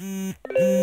Mm-hmm.